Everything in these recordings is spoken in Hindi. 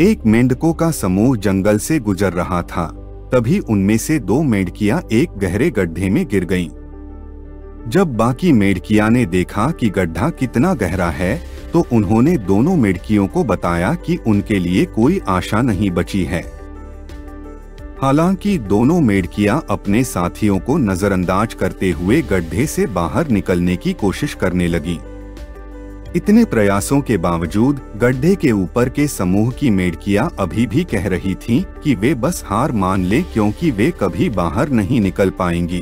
एक मेंढकों का समूह जंगल से गुजर रहा था। तभी उनमें से दो मेढकियाँ एक गहरे गड्ढे में गिर गईं। जब बाकी मेढकिया ने देखा कि गड्ढा कितना गहरा है तो उन्होंने दोनों मेढकियों को बताया कि उनके लिए कोई आशा नहीं बची है। हालाँकि दोनों मेढकियाँ अपने साथियों को नजरअंदाज करते हुए गड्ढे से बाहर निकलने की कोशिश करने लगी। इतने प्रयासों के बावजूद गड्ढे के ऊपर के समूह की मेढकियाँ अभी भी कह रही थीं कि वे बस हार मान ले क्योंकि वे कभी बाहर नहीं निकल पाएँगी।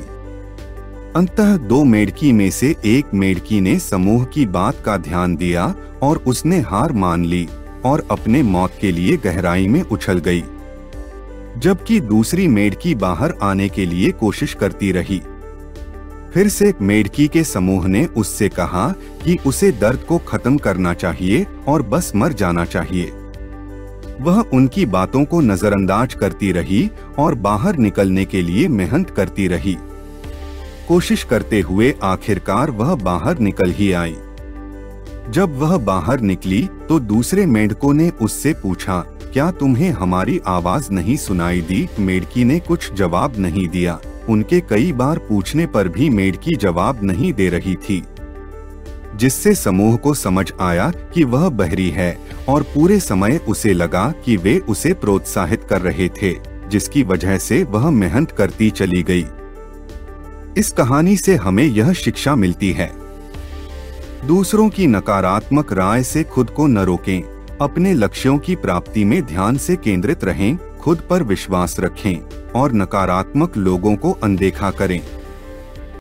अंतः दो मेढकी में से एक मेढकी ने समूह की बात का ध्यान दिया और उसने हार मान ली और अपने मौत के लिए गहराई में उछल गई। जबकि दूसरी मेढकी बाहर आने के लिए कोशिश करती रही। फिर से मेढकी के समूह ने उससे कहा कि उसे दर्द को खत्म करना चाहिए और बस मर जाना चाहिए। वह उनकी बातों को नजरअंदाज करती रही और बाहर निकलने के लिए मेहनत करती रही। कोशिश करते हुए आखिरकार वह बाहर निकल ही आई। जब वह बाहर निकली तो दूसरे मेढकों ने उससे पूछा, क्या तुम्हें हमारी आवाज़ नहीं सुनाई दी? मेढकी ने कुछ जवाब नहीं दिया। उनके कई बार पूछने पर भी मेढकी जवाब नहीं दे रही थी। जिससे समूह को समझ आया कि वह बहरी है और पूरे समय उसे लगा कि वे उसे प्रोत्साहित कर रहे थे, जिसकी वजह से वह मेहनत करती चली गई। इस कहानी से हमें यह शिक्षा मिलती है। दूसरों की नकारात्मक राय से खुद को न रोकें, अपने लक्ष्यों की प्राप्ति में ध्यान से केंद्रित रहें खुद पर विश्वास रखें और नकारात्मक लोगों को अनदेखा करें।